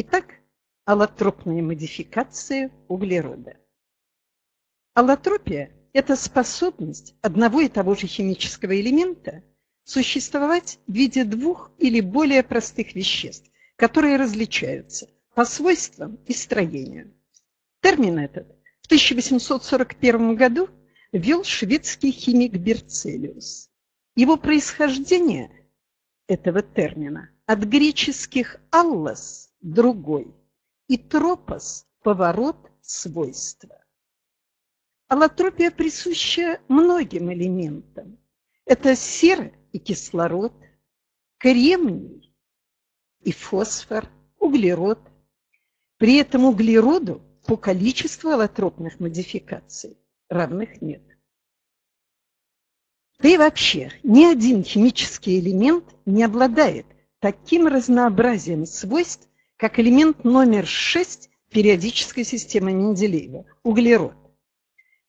Итак, аллотропные модификации углерода. Аллотропия – это способность одного и того же химического элемента существовать в виде двух или более простых веществ, которые различаются по свойствам и строению. Термин этот в 1841 году ввел шведский химик Берцелиус. Его происхождение этого термина от греческих «аллос» – «другой» и «тропос» – «поворот», «свойства». Аллотропия присуща многим элементам. Это сера и кислород, кремний и фосфор, углерод. При этом углероду по количеству аллотропных модификаций равных нет. Да и вообще, ни один химический элемент не обладает таким разнообразием свойств, как элемент номер 6 периодической системы Менделеева – углерод.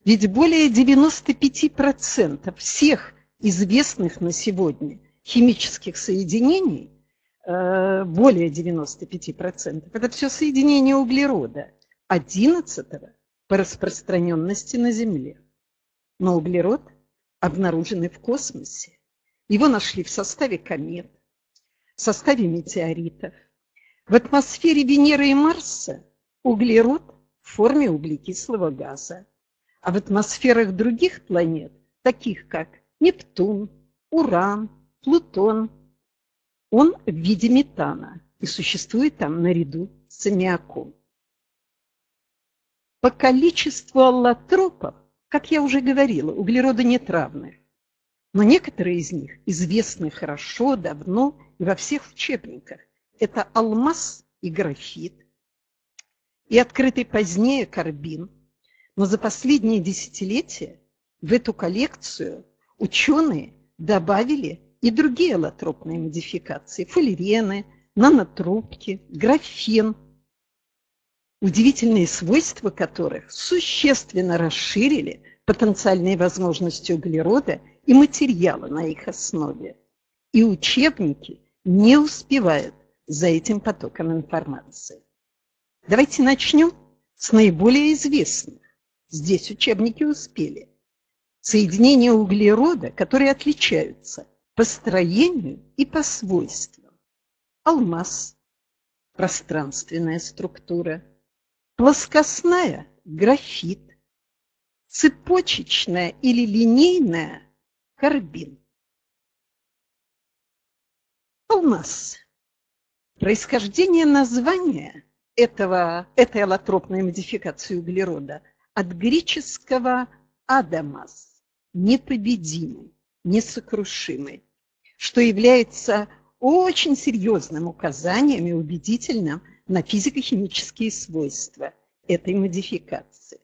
Ведь более 95% всех известных на сегодня химических соединений, э, более 95%, это все соединения углерода, 11 по распространенности на Земле. Но углерод обнаруженный в космосе. Его нашли в составе комет, в составе метеоритов. В атмосфере Венеры и Марса углерод в форме углекислого газа, а в атмосферах других планет, таких как Нептун, Уран, Плутон, он в виде метана и существует там наряду с аммиаком. По количеству аллотропов, как я уже говорила, углерода нет равных. Но некоторые из них известны хорошо, давно и во всех учебниках. Это алмаз и графит, и открытый позднее карбин. Но за последние десятилетия в эту коллекцию ученые добавили и другие аллотропные модификации – фуллерены, нанотрубки, графен, удивительные свойства которых существенно расширили потенциальные возможности углерода и материала на их основе. И учебники не успевают за этим потоком информации. Давайте начнем с наиболее известных. Здесь учебники успели соединения углерода, которые отличаются по строению и по свойствам. Алмаз – пространственная структура, плоскостная – графит, цепочечная или линейная – карбин. Алмаз. Происхождение названия этого, этой аллотропной модификации углерода от греческого «адамас» непобедимый, несокрушимый, что является очень серьезным указанием и убедительным на физико-химические свойства этой модификации.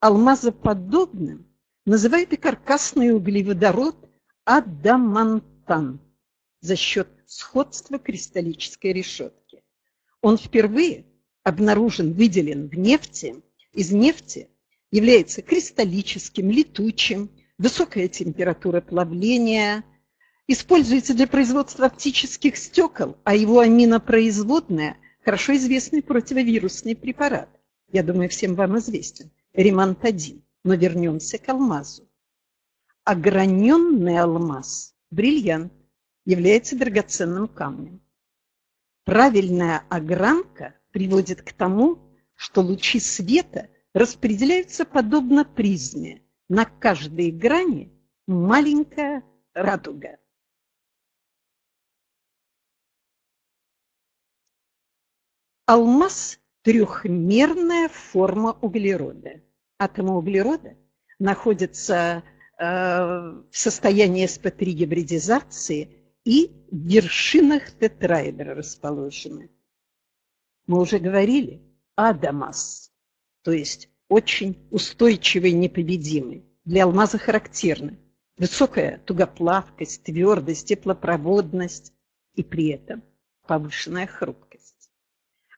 Алмазоподобным называют и каркасный углеводород адамантан за счет сходства кристаллической решетки. Он впервые обнаружен, выделен в нефти, из нефти является кристаллическим, летучим, высокая температура плавления, используется для производства оптических стекол, а его аминопроизводная – хорошо известный противовирусный препарат. Я думаю, всем вам известен. Ремонт-1. Но вернемся к алмазу. Ограненный алмаз, бриллиант, является драгоценным камнем. Правильная огранка приводит к тому, что лучи света распределяются подобно призме – на каждой грани маленькая радуга. Алмаз – трехмерная форма углерода. Атомы углерода находятся э, в состоянии СП3 гибридизации и в вершинах тетраэдра расположены. Мы уже говорили, адамас, то есть очень устойчивый, непобедимый. Для алмаза характерны высокая тугоплавкость, твердость, теплопроводность и при этом повышенная хрупкость.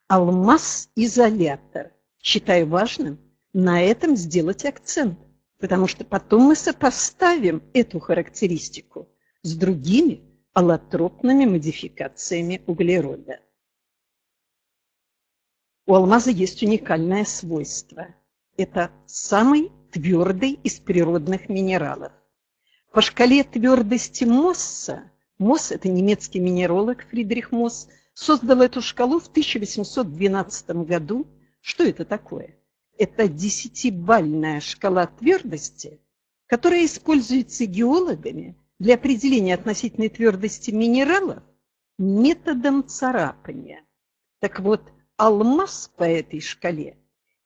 Алмаз-изолятор. Считаю важным на этом сделать акцент, потому что потом мы сопоставим эту характеристику с другими аллотропными модификациями углерода. у алмаза есть уникальное свойство. Это самый твердый из природных минералов. По шкале твердости Мосса, Мосс – это немецкий минералог Фридрих Мосс, создал эту шкалу в 1812 году. Что это такое? Это десятибальная шкала твердости, которая используется геологами для определения относительной твердости минералов методом царапания. Так вот, алмаз по этой шкале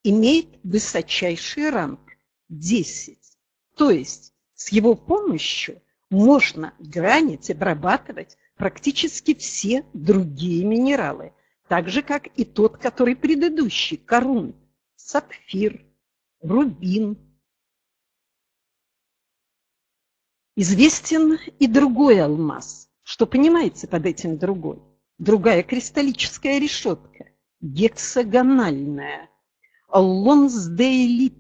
имеет высочайший ранг – 10. То есть с его помощью можно гранить, обрабатывать практически все другие минералы, так же, как и тот, который предыдущий – корунт, сапфир, рубин. Известен и другой алмаз. Что понимаете под этим другой? Другая кристаллическая решетка гексагональная. Лонсдейлит.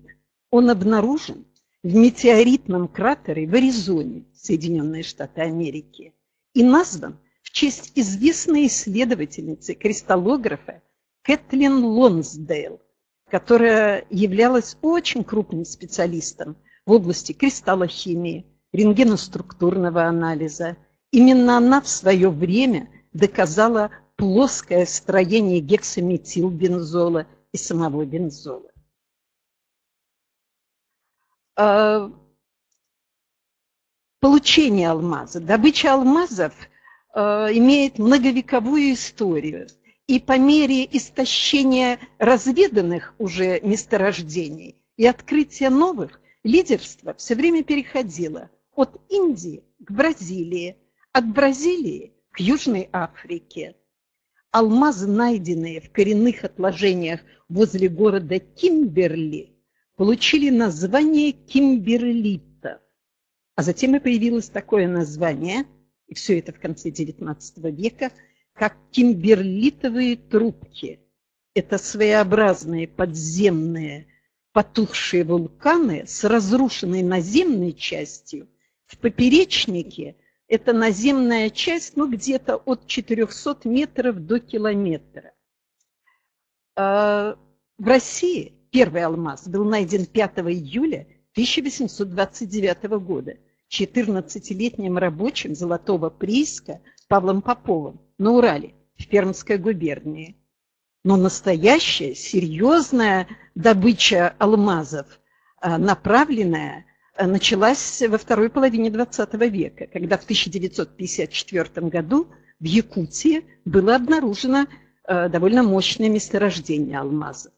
Он обнаружен в метеоритном кратере в Аризоне, Соединенные Штаты Америки, и назван в честь известной исследовательницы кристаллографа Кэтлин Лонсдейл, которая являлась очень крупным специалистом в области кристаллохимии, рентгеноструктурного анализа. Именно она в свое время доказала плоское строение гексаметилбензола и самого бензола. А, получение алмаза. Добыча алмазов а, имеет многовековую историю. И по мере истощения разведанных уже месторождений и открытия новых, лидерство все время переходило от Индии к Бразилии, от Бразилии к Южной Африке алмазы, найденные в коренных отложениях возле города Кимберли, получили название кимберлитов. А затем и появилось такое название, и все это в конце XIX века, как кимберлитовые трубки. Это своеобразные подземные потухшие вулканы с разрушенной наземной частью в поперечнике – это наземная часть, ну, где-то от 400 метров до километра. А, в России первый алмаз был найден 5 июля 1829 года 14-летним рабочим золотого прииска Павлом Поповым на Урале в Пермской губернии. Но настоящая, серьезная добыча алмазов, а, направленная началась во второй половине XX века, когда в 1954 году в Якутии было обнаружено э, довольно мощное месторождение алмаза.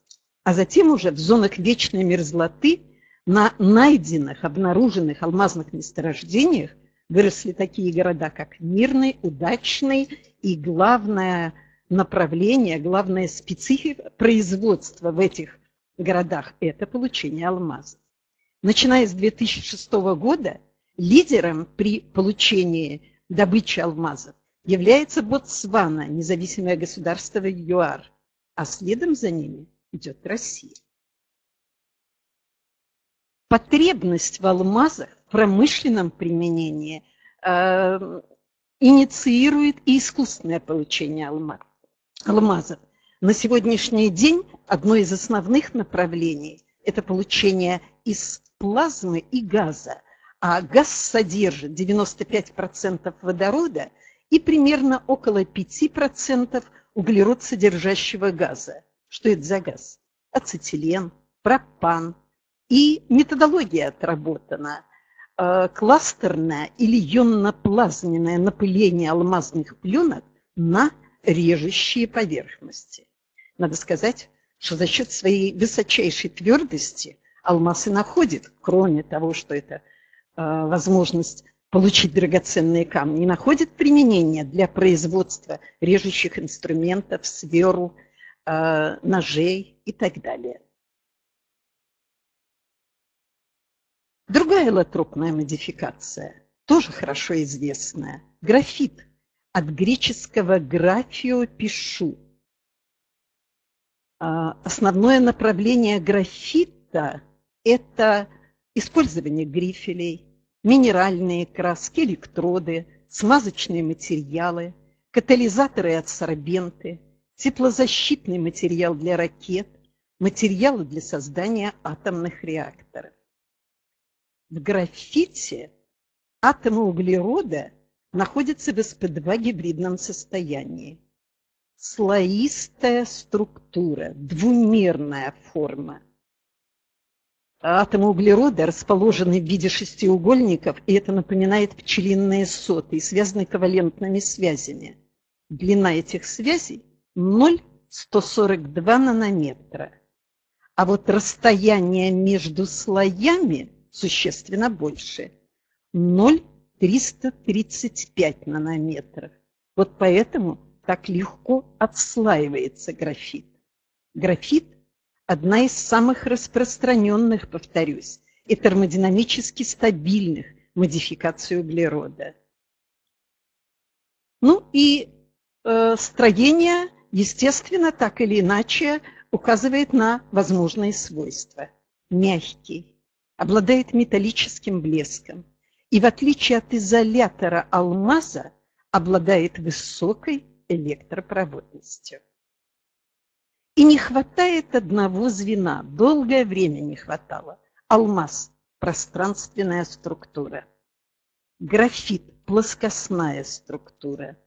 А затем уже в зонах вечной мерзлоты на найденных, обнаруженных алмазных месторождениях выросли такие города, как Мирный, Удачный и главное направление, главная специфика производства в этих городах – это получение алмаза. Начиная с 2006 года лидером при получении добычи алмазов является Ботсвана, независимое государство ЮАР, а следом за ними идет Россия. Потребность в алмазах в промышленном применении э, инициирует и искусственное получение алмазов. На сегодняшний день одно из основных направлений – это получение из плазмы и газа, а газ содержит 95% водорода и примерно около 5% углерод содержащего газа. Что это за газ? Ацетилен, пропан. И методология отработана. Э, кластерное или ионно-плазменное напыление алмазных пленок на режущие поверхности. Надо сказать, что за счет своей высочайшей твердости алмаз и находит, кроме того, что это э, возможность получить драгоценные камни, находит применение для производства режущих инструментов, сверл, э, ножей и так далее. Другая лотропная модификация, тоже хорошо известная, графит, от греческого графио пишу. Э, основное направление графита это использование грифелей, минеральные краски, электроды, смазочные материалы, катализаторы и адсорбенты, теплозащитный материал для ракет, материалы для создания атомных реакторов. В графите атомы углерода находятся в СП2 гибридном состоянии. Слоистая структура, двумерная форма. Атомы углерода расположены в виде шестиугольников, и это напоминает пчелиные соты, связаны ковалентными связями. Длина этих связей 0,142 нанометра. А вот расстояние между слоями существенно больше – 0,335 нанометров. Вот поэтому так легко отслаивается графит. Графит – одна из самых распространенных, повторюсь, и термодинамически стабильных модификаций углерода. Ну и э, строение, естественно, так или иначе указывает на возможные свойства. Мягкий, обладает металлическим блеском и, в отличие от изолятора алмаза, обладает высокой электропроводностью. И не хватает одного звена, долгое время не хватало. Алмаз – пространственная структура. Графит – плоскостная структура.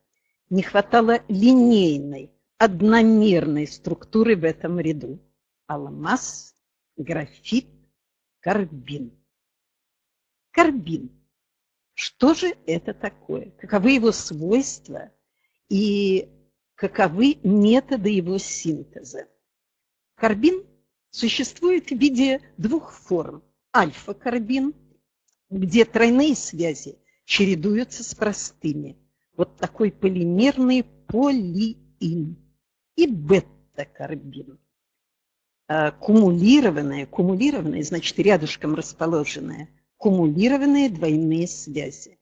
Не хватало линейной, одномерной структуры в этом ряду. Алмаз, графит, карбин. Карбин. Что же это такое? Каковы его свойства и каковы методы его синтеза? Карбин существует в виде двух форм. Альфа-карбин, где тройные связи чередуются с простыми. Вот такой полимерный полиин и бета-карбин. А, кумулированные, кумулированные, значит, рядышком расположенные, кумулированные двойные связи.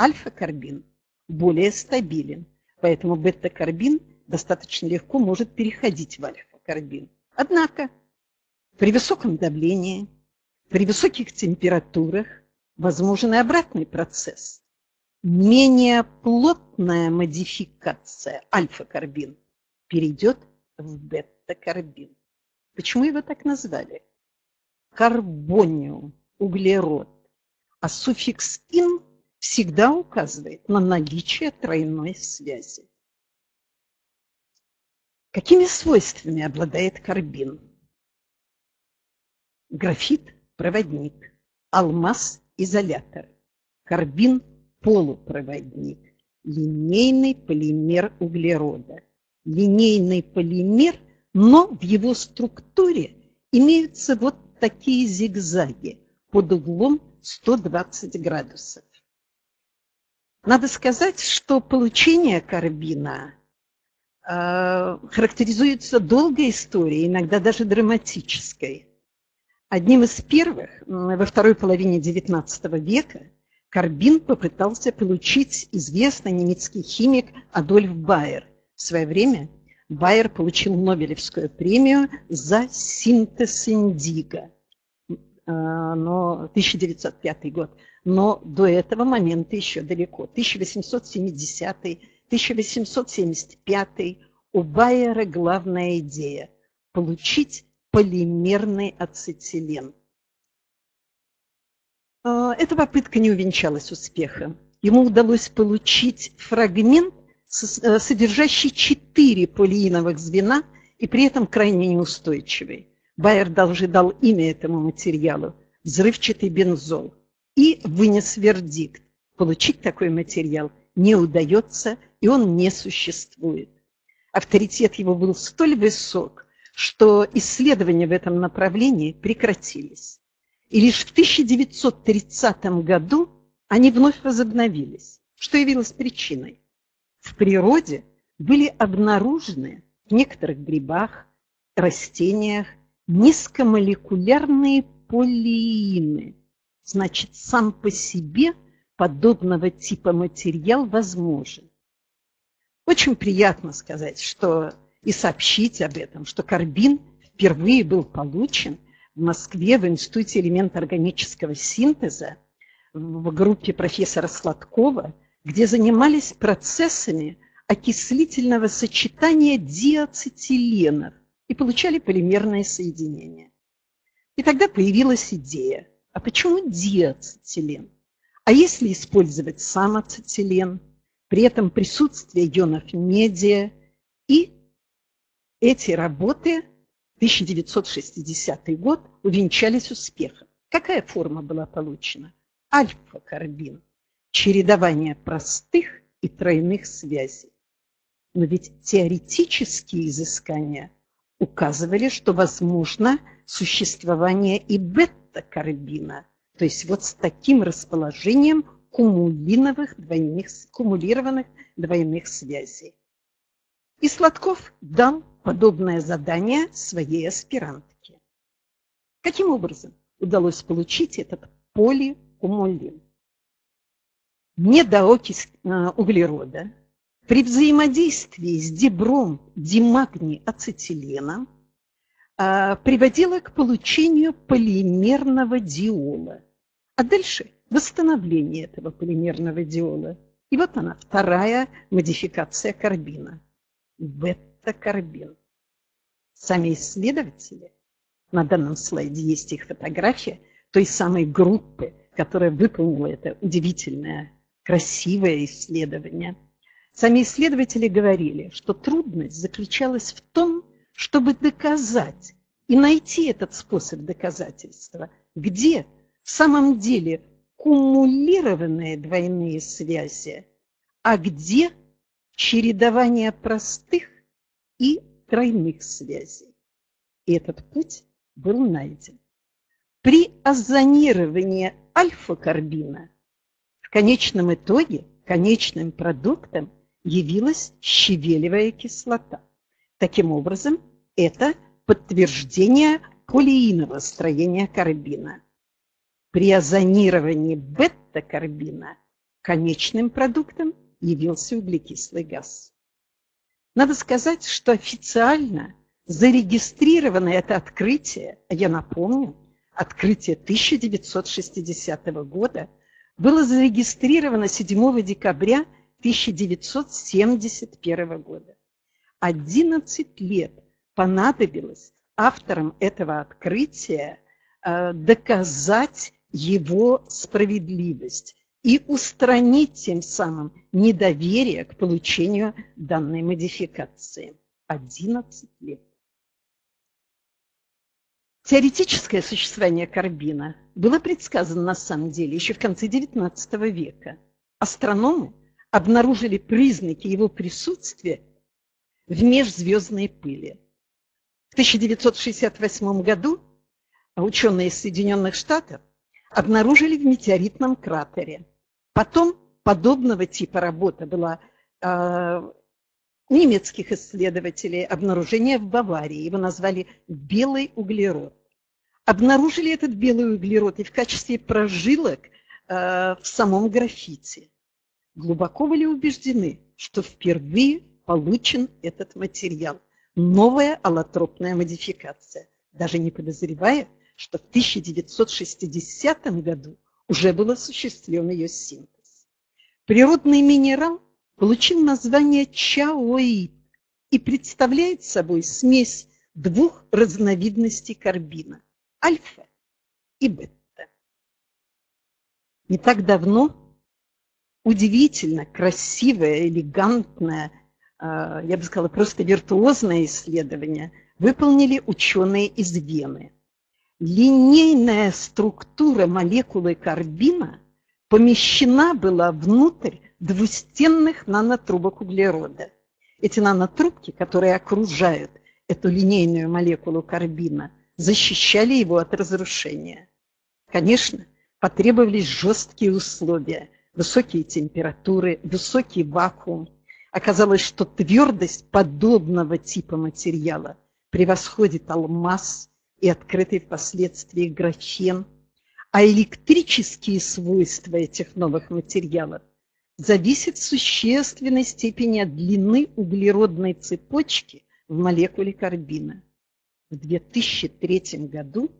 Альфа-карбин более стабилен, поэтому бета-карбин достаточно легко может переходить в альфа-карбин. Однако при высоком давлении, при высоких температурах возможен и обратный процесс. Менее плотная модификация альфа-карбин – перейдет в бета-карбин. Почему его так назвали? Карбониум, углерод. А суффикс «ин» всегда указывает на наличие тройной связи. Какими свойствами обладает карбин? Графит – проводник, алмаз – изолятор, карбин – полупроводник, линейный полимер углерода линейный полимер, но в его структуре имеются вот такие зигзаги под углом 120 градусов. Надо сказать, что получение карбина э, характеризуется долгой историей, иногда даже драматической. Одним из первых во второй половине XIX века карбин попытался получить известный немецкий химик Адольф Байер – в свое время Байер получил Нобелевскую премию за синтез индиго, а, но 1905 год. Но до этого момента еще далеко. 1870-1875 у Байера главная идея – получить полимерный ацетилен. А, эта попытка не увенчалась успехом. Ему удалось получить фрагмент Э, содержащий четыре полииновых звена и при этом крайне неустойчивый. Байер даже дал имя этому материалу – взрывчатый бензол. И вынес вердикт – получить такой материал не удается, и он не существует. Авторитет его был столь высок, что исследования в этом направлении прекратились. И лишь в 1930 году они вновь возобновились, что явилось причиной в природе были обнаружены в некоторых грибах, растениях низкомолекулярные полиины. Значит, сам по себе подобного типа материал возможен. Очень приятно сказать, что и сообщить об этом, что карбин впервые был получен в Москве в Институте элементно-органического синтеза в группе профессора Сладкова – где занимались процессами, окислительного сочетания диацетиленов и получали полимерное соединение. И тогда появилась идея, а почему диацетилен? А если использовать сам при этом присутствие ионов медиа и эти работы 1960 год увенчались успехом. Какая форма была получена? Альфа-карбин. Чередование простых и тройных связей. Но ведь теоретические изыскания указывали, что возможно существование и бета-карбина, то есть вот с таким расположением кумулиновых двойных, кумулированных двойных связей. И Сладков дал подобное задание своей аспирантке. Каким образом удалось получить этот поликумулин? Недоокись э, углерода при взаимодействии с дибром димагниацетиленом а, приводила к получению полимерного диола. А дальше восстановление этого полимерного диола. И вот она, вторая модификация карбина. Бета-карбин. Сами исследователи, на данном слайде есть их фотография, той самой группы, которая выполнила это удивительное, красивое исследование – Сами исследователи говорили, что трудность заключалась в том, чтобы доказать и найти этот способ доказательства, где в самом деле кумулированные двойные связи, а где чередование простых и тройных связей. И этот путь был найден. При озонировании альфа-карбина в конечном итоге конечным продуктом явилась щавелевая кислота. Таким образом, это подтверждение полиинового строения карбина. При озонировании бета-карбина конечным продуктом явился углекислый газ. Надо сказать, что официально зарегистрировано это открытие, а я напомню, открытие 1960 года было зарегистрировано 7 декабря 1971 года. 11 лет понадобилось авторам этого открытия э, доказать его справедливость и устранить тем самым недоверие к получению данной модификации. 11 лет. Теоретическое существование карбина было предсказано на самом деле еще в конце XIX века. Астрономы обнаружили признаки его присутствия в межзвездной пыли. В 1968 году ученые из Соединенных Штатов обнаружили в метеоритном кратере. Потом подобного типа работа была э, немецких исследователей обнаружение в Баварии. Его назвали «белый углерод». Обнаружили этот белый углерод и в качестве прожилок э, в самом графите. Глубоко были убеждены, что впервые получен этот материал. Новая аллотропная модификация, даже не подозревая, что в 1960 году уже был осуществлен ее синтез. Природный минерал получил название чаоид и представляет собой смесь двух разновидностей карбина – альфа и бета. Не так давно удивительно красивое, элегантное, а, я бы сказала, просто виртуозное исследование выполнили ученые из Вены. Линейная структура молекулы карбина помещена была внутрь двустенных нанотрубок углерода. Эти нанотрубки, которые окружают эту линейную молекулу карбина, защищали его от разрушения. Конечно, потребовались жесткие условия – высокие температуры, высокий вакуум. Оказалось, что твердость подобного типа материала превосходит алмаз и открытый впоследствии графен, а электрические свойства этих новых материалов зависят в существенной степени от длины углеродной цепочки в молекуле карбина. В 2003 году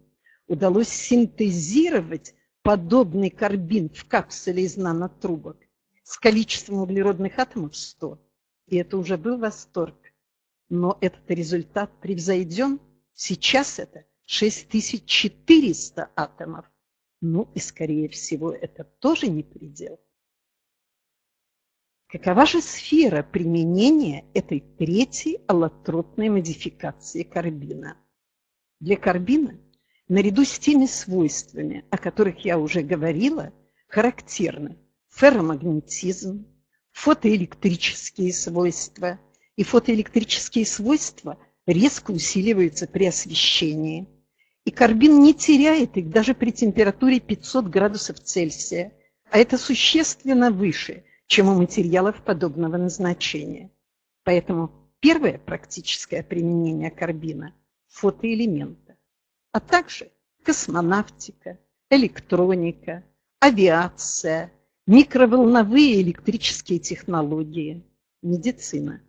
удалось синтезировать подобный карбин в капсуле из нанотрубок с количеством углеродных атомов 100 и это уже был восторг. Но этот результат превзойден. Сейчас это 6400 атомов. Ну и, скорее всего, это тоже не предел. Какова же сфера применения этой третьей аллотротной модификации карбина? Для карбина, наряду с теми свойствами, о которых я уже говорила, характерны ферромагнетизм, фотоэлектрические свойства, и фотоэлектрические свойства резко усиливаются при освещении. И карбин не теряет их даже при температуре 500 градусов Цельсия, а это существенно выше, чем у материалов подобного назначения. Поэтому первое практическое применение карбина – фотоэлемента, а также космонавтика, электроника, авиация, микроволновые электрические технологии, медицина.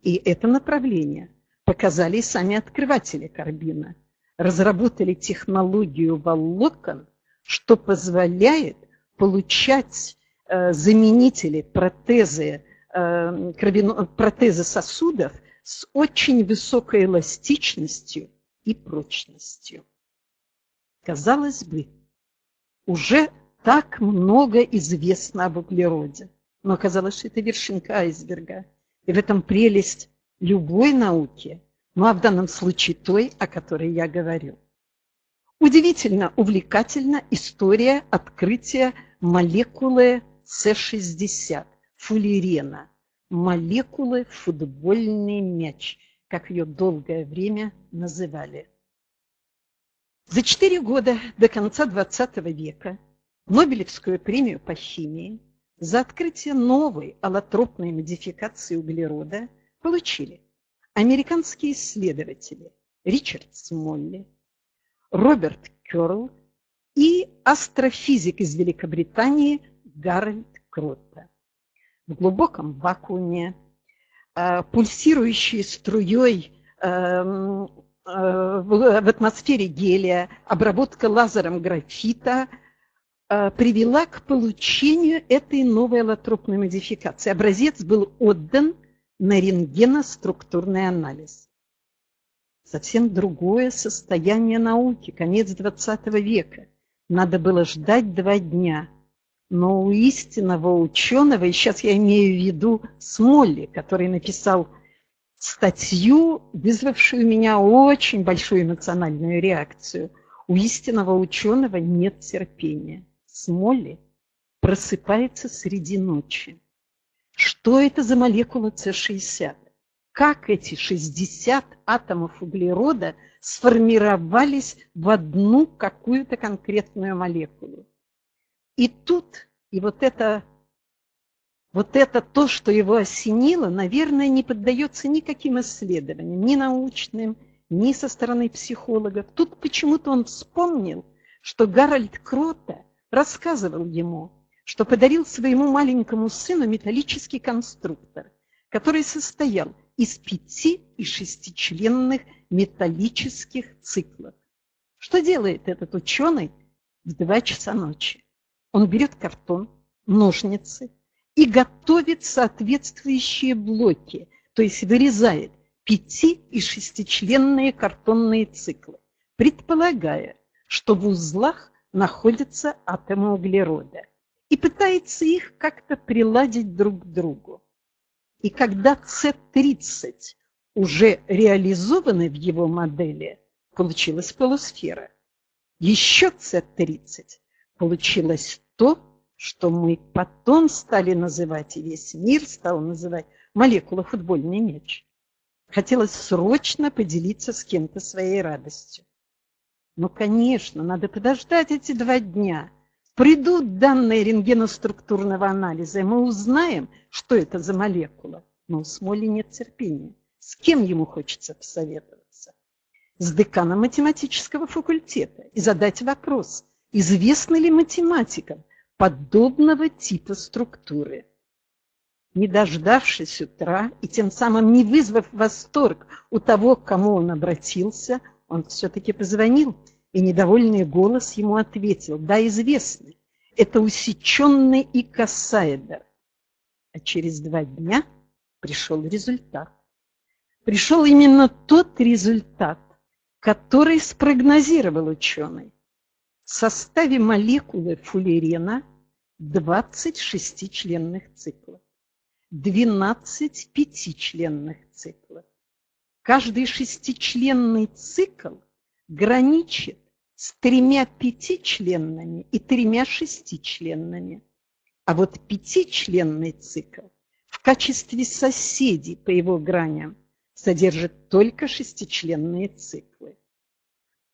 И это направление показали сами открыватели карбина. Разработали технологию волокон, что позволяет получать э, заменители, протезы, э, кровяно, протезы сосудов с очень высокой эластичностью и прочностью. Казалось бы, уже так много известно об углероде. Но оказалось, что это вершинка айсберга. И в этом прелесть любой науки, ну а в данном случае той, о которой я говорю. Удивительно увлекательна история открытия молекулы С60, фуллерена, молекулы футбольный мяч, как ее долгое время называли. За четыре года до конца XX века Нобелевскую премию по химии за открытие новой аллотропной модификации углерода получили американские исследователи Ричард Смолли, Роберт Кёрл и астрофизик из Великобритании Гарольд Кротта. В глубоком вакууме, э, пульсирующей струей эм, э, в атмосфере гелия, обработка лазером графита – привела к получению этой новой аллотропной модификации. Образец был отдан на рентгеноструктурный анализ. Совсем другое состояние науки, конец XX века. Надо было ждать два дня. Но у истинного ученого, и сейчас я имею в виду Смолли, который написал статью, вызвавшую у меня очень большую эмоциональную реакцию, у истинного ученого нет терпения. Смолли просыпается среди ночи. Что это за молекула С60? Как эти 60 атомов углерода сформировались в одну какую-то конкретную молекулу? И тут, и вот это, вот это то, что его осенило, наверное, не поддается никаким исследованиям, ни научным, ни со стороны психологов. Тут почему-то он вспомнил, что Гарольд Крота рассказывал ему, что подарил своему маленькому сыну металлический конструктор, который состоял из пяти и шестичленных металлических циклов. Что делает этот ученый в два часа ночи? Он берет картон, ножницы и готовит соответствующие блоки, то есть вырезает пяти- и шестичленные картонные циклы, предполагая, что в узлах находятся атомы углерода и пытается их как-то приладить друг к другу. И когда С-30 уже реализованы в его модели, получилась полусфера. Еще С-30 получилось то, что мы потом стали называть, и весь мир стал называть молекула футбольный мяч. Хотелось срочно поделиться с кем-то своей радостью. Ну, конечно, надо подождать эти два дня. Придут данные рентгеноструктурного анализа, и мы узнаем, что это за молекула. Но у Смоли нет терпения. С кем ему хочется посоветоваться? С деканом математического факультета и задать вопрос, известны ли математикам подобного типа структуры. Не дождавшись утра и тем самым не вызвав восторг у того, к кому он обратился, он все-таки позвонил, и недовольный голос ему ответил, да, известный, это усеченный икосаэдр. А через два дня пришел результат. Пришел именно тот результат, который спрогнозировал ученый. В составе молекулы фуллерена 20 шестичленных циклов, 12 пятичленных циклов. Каждый шестичленный цикл граничит с тремя пятичленными и тремя шестичленными. А вот пятичленный цикл в качестве соседей по его граням содержит только шестичленные циклы.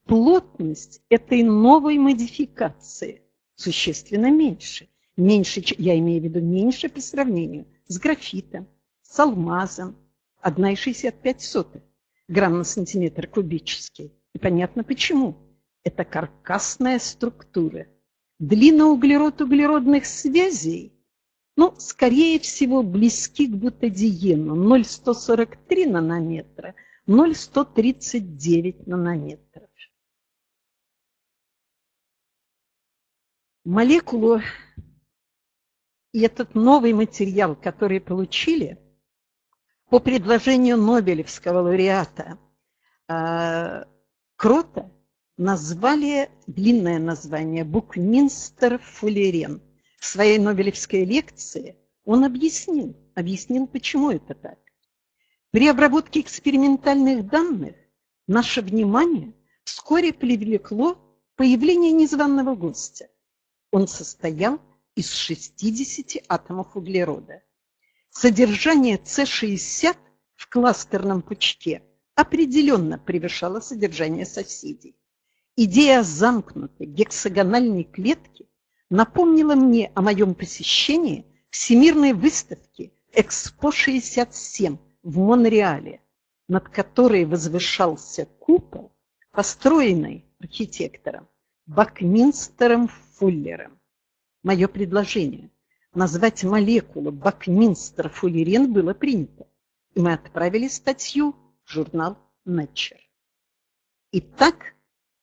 Плотность этой новой модификации существенно меньше. Меньше, я имею в виду меньше по сравнению с графитом, с алмазом, 1,65 грамм на сантиметр кубический. И понятно почему это каркасная структура. Длина углерод-углеродных связей, ну, скорее всего, близки к бутадиену. 0,143 нанометра, 0,139 нанометров. Молекулу и этот новый материал, который получили по предложению Нобелевского лауреата э, Крота, назвали длинное название Букминстер-Фуллерен. В своей Нобелевской лекции он объяснил, объяснил, почему это так. При обработке экспериментальных данных наше внимание вскоре привлекло появление незваного гостя. Он состоял из 60 атомов углерода. Содержание С60 в кластерном пучке определенно превышало содержание соседей. Идея замкнутой гексагональной клетки напомнила мне о моем посещении Всемирной выставки Экспо-67 в Монреале, над которой возвышался купол, построенный архитектором Бакминстером Фуллером. Мое предложение назвать молекулу Бакминстер-Фуллерен было принято, и мы отправили статью в журнал Nature. Итак,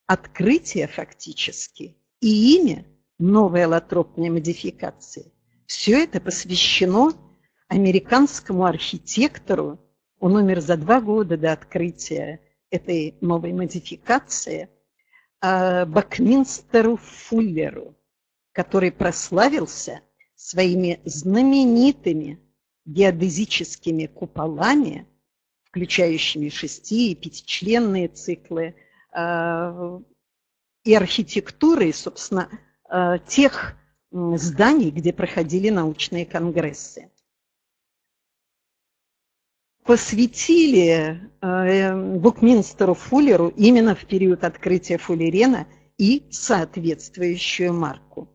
открытие фактически и имя новой аллотропной модификации. Все это посвящено американскому архитектору, он умер за два года до открытия этой новой модификации, а, Бакминстеру Фуллеру, который прославился своими знаменитыми геодезическими куполами, включающими шести- и пятичленные циклы, Э, и архитектурой, собственно, э, тех зданий, где проходили научные конгрессы. Посвятили э, Букминстеру Фуллеру именно в период открытия Фуллерена и соответствующую марку.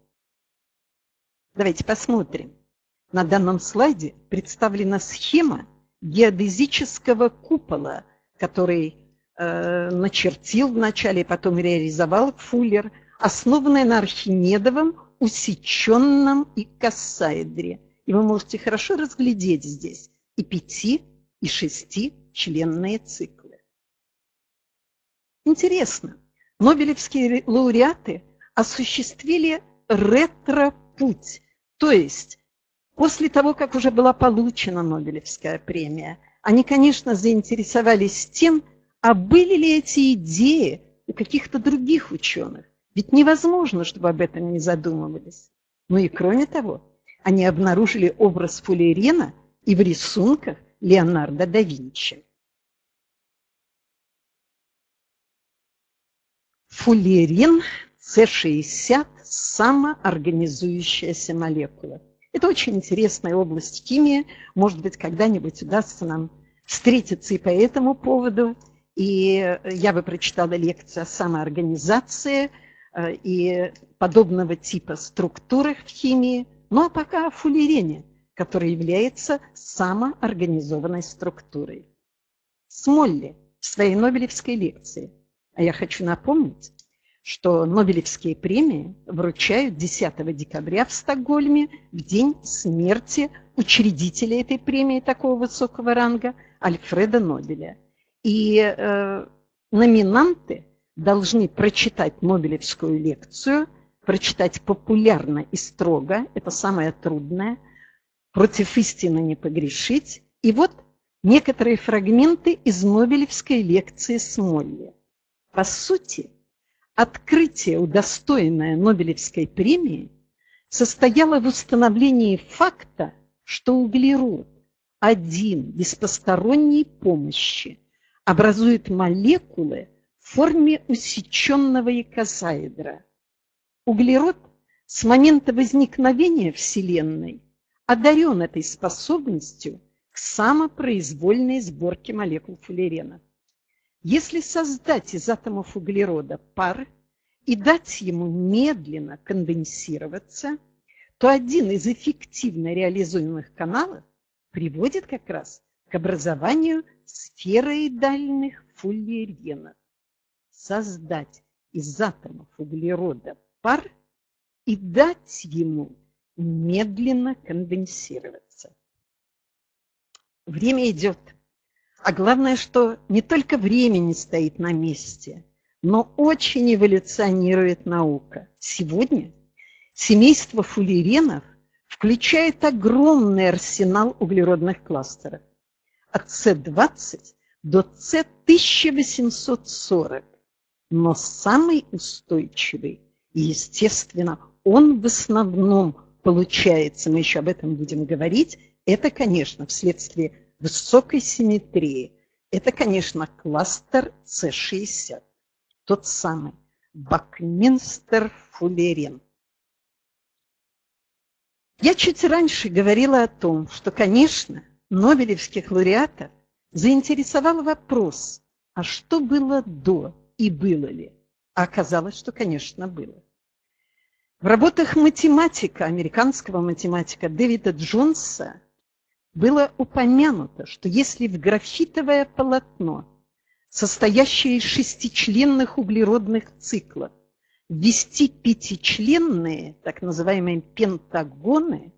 Давайте посмотрим. На данном слайде представлена схема геодезического купола, который э, начертил вначале, потом реализовал Фуллер, основанное на архимедовом усеченном икосаэдре. И вы можете хорошо разглядеть здесь и пяти, и шести членные циклы. Интересно, нобелевские лауреаты осуществили ретро-путь, то есть после того, как уже была получена Нобелевская премия, они, конечно, заинтересовались тем, а были ли эти идеи у каких-то других ученых? Ведь невозможно, чтобы об этом не задумывались. Ну и кроме того, они обнаружили образ Фуллерена и в рисунках Леонардо да Винчи. Фуллерин С60 – самоорганизующаяся молекула. Это очень интересная область химии. Может быть, когда-нибудь удастся нам встретиться и по этому поводу – и я бы прочитала лекцию о самоорганизации э, и подобного типа структурах в химии, ну а пока о фуллерене, который является самоорганизованной структурой. Смолли в своей Нобелевской лекции, а я хочу напомнить, что Нобелевские премии вручают 10 декабря в Стокгольме, в день смерти учредителя этой премии такого высокого ранга Альфреда Нобеля – и э, номинанты должны прочитать Нобелевскую лекцию, прочитать популярно и строго, это самое трудное, против истины не погрешить, И вот некоторые фрагменты из Нобелевской лекции Смолли. По сути, открытие, удостоенное Нобелевской премии, состояло в установлении факта, что углерод один без посторонней помощи образует молекулы в форме усеченного икозаэдра. Углерод с момента возникновения Вселенной одарен этой способностью к самопроизвольной сборке молекул фуллерена. Если создать из атомов углерода пар и дать ему медленно конденсироваться, то один из эффективно реализуемых каналов приводит как раз к образованию сфероидальных фуллеренов. Создать из атомов углерода пар и дать ему медленно конденсироваться. Время идет. А главное, что не только время не стоит на месте, но очень эволюционирует наука. Сегодня семейство фуллеренов включает огромный арсенал углеродных кластеров от С20 до С1840. Но самый устойчивый, и, естественно, он в основном получается, мы еще об этом будем говорить, это, конечно, вследствие высокой симметрии. Это, конечно, кластер С60, тот самый Бакминстер-Фуллерен. Я чуть раньше говорила о том, что, конечно, Нобелевских лауреатов заинтересовал вопрос, а что было до и было ли? А оказалось, что, конечно, было. В работах математика, американского математика Дэвида Джонса было упомянуто, что если в графитовое полотно, состоящее из шестичленных углеродных циклов, ввести пятичленные, так называемые пентагоны,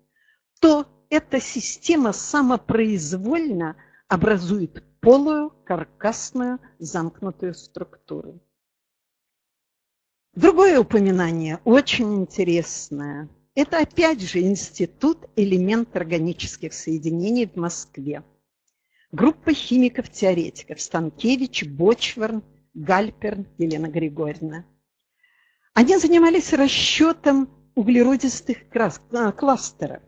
то эта система самопроизвольно образует полую каркасную замкнутую структуру. Другое упоминание очень интересное. Это опять же институт элемент органических соединений в Москве. Группа химиков-теоретиков Станкевич, Бочварн, Гальперн, Елена Григорьевна – они занимались расчетом углеродистых а, кластеров.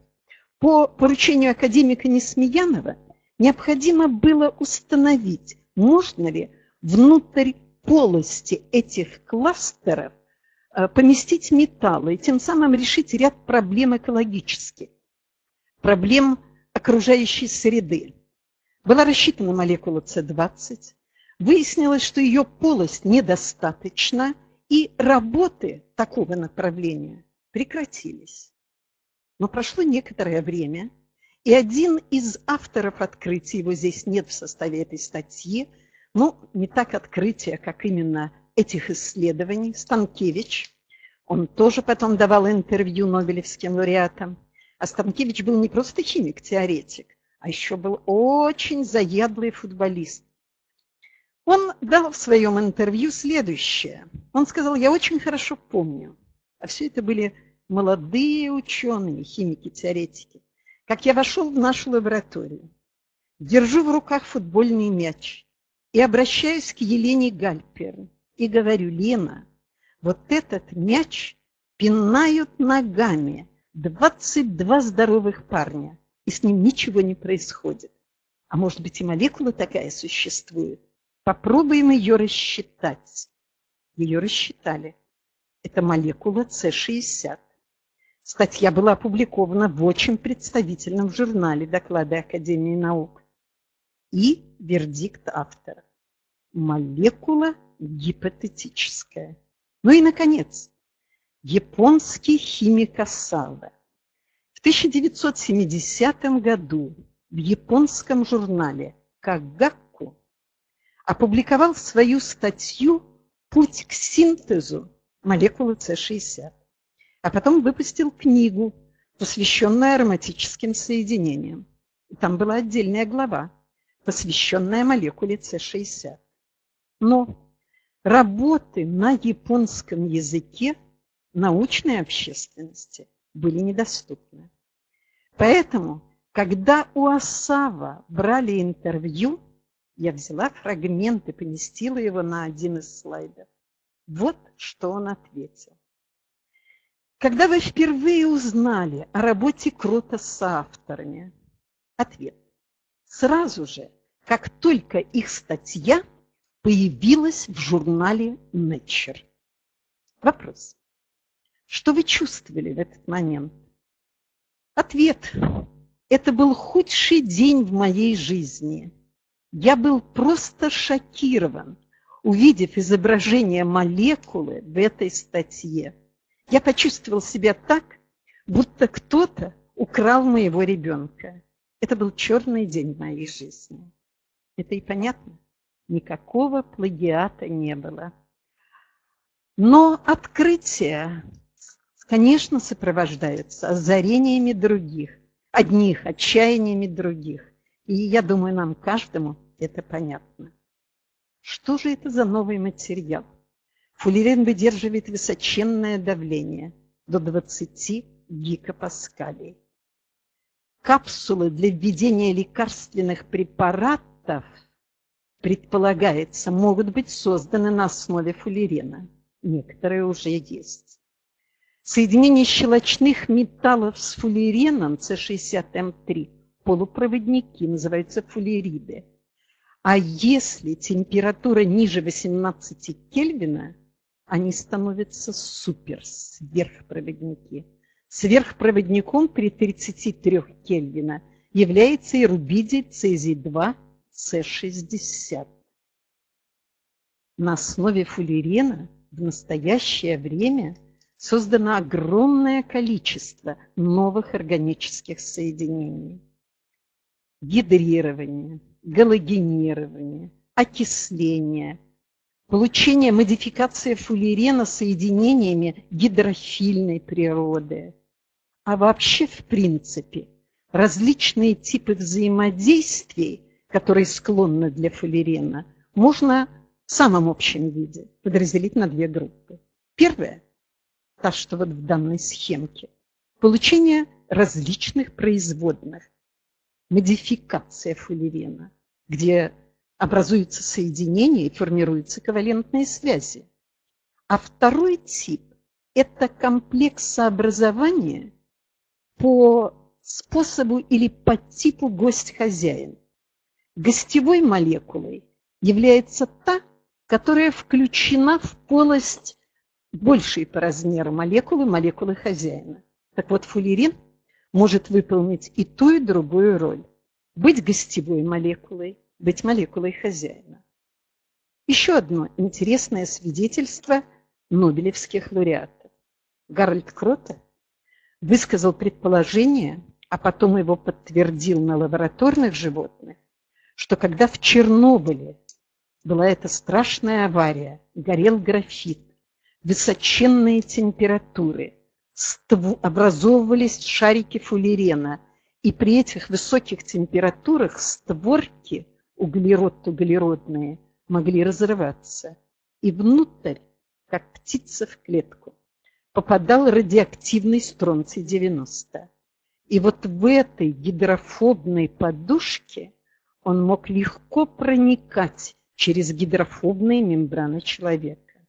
По поручению академика Несмеянова необходимо было установить, можно ли внутрь полости этих кластеров поместить металлы и тем самым решить ряд проблем экологических, проблем окружающей среды. Была рассчитана молекула С20, выяснилось, что ее полость недостаточна, и работы такого направления прекратились. Но прошло некоторое время, и один из авторов открытия, его здесь нет в составе этой статьи, ну, не так открытие, как именно этих исследований, Станкевич, он тоже потом давал интервью Нобелевским лауреатам. А Станкевич был не просто химик-теоретик, а еще был очень заядлый футболист. Он дал в своем интервью следующее. Он сказал, я очень хорошо помню, а все это были молодые ученые, химики, теоретики, как я вошел в нашу лабораторию, держу в руках футбольный мяч и обращаюсь к Елене Гальпер и говорю, Лена, вот этот мяч пинают ногами 22 здоровых парня, и с ним ничего не происходит. А может быть и молекула такая существует? Попробуем ее рассчитать. Ее рассчитали. Это молекула С60. Статья была опубликована в очень представительном журнале «Доклады Академии наук». И вердикт автора. Молекула гипотетическая. Ну и, наконец, японский химик Асава. В 1970 году в японском журнале «Кагак» опубликовал свою статью «Путь к синтезу молекулы С60», а потом выпустил книгу, посвященную ароматическим соединениям. Там была отдельная глава, посвященная молекуле С60. Но работы на японском языке научной общественности были недоступны. Поэтому Когда у Асава брали интервью, я взяла фрагмент и поместила его на один из слайдов. Вот что он ответил. Когда вы впервые узнали о работе Крота с авторами? Ответ. Сразу же, как только их статья появилась в журнале Nature. Вопрос. Что вы чувствовали в этот момент? Ответ. Это был худший день в моей жизни. Я был просто шокирован, увидев изображение молекулы в этой статье. Я почувствовал себя так, будто кто-то украл моего ребенка. Это был черный день в моей жизни. Это и понятно. Никакого плагиата не было. Но открытия, конечно, сопровождаются озарениями других, одних, отчаяниями других. И я думаю, нам каждому это понятно. Что же это за новый материал? Фуллерен выдерживает высоченное давление до 20 гигапаскалей. Капсулы для введения лекарственных препаратов, предполагается, могут быть созданы на основе фуллерена. Некоторые уже есть. Соединение щелочных металлов с фуллереном С60М3 полупроводники называются фуллериды. А если температура ниже 18 Кельвина, они становятся супер сверхпроводники. Сверхпроводником при 33 Кельвина является и рубидий цезий-2 С60. На основе фуллерена в настоящее время создано огромное количество новых органических соединений. Гидрирование, галогенирование, окисление – получение модификации фуллерена соединениями гидрофильной природы. А вообще, в принципе, различные типы взаимодействий, которые склонны для фуллерена, можно в самом общем виде подразделить на две группы. Первая, та, что вот в данной схемке, получение различных производных, модификация фуллерена, где образуются соединения и формируются ковалентные связи. А второй тип – это комплексообразование по способу или по типу гость-хозяин. Гостевой молекулой является та, которая включена в полость большей по размеру молекулы, молекулы хозяина. Так вот, фуллерин может выполнить и ту, и другую роль. Быть гостевой молекулой быть молекулой хозяина. Еще одно интересное свидетельство нобелевских лауреатов. Гарольд Крота высказал предположение, а потом его подтвердил на лабораторных животных, что когда в Чернобыле была эта страшная авария, горел графит, высоченные температуры, образовывались шарики фуллерена, и при этих высоких температурах створки углерод-углеродные могли разрываться, и внутрь, как птица в клетку, попадал радиоактивный стронций-90. И вот в этой гидрофобной подушке он мог легко проникать через гидрофобные мембраны человека.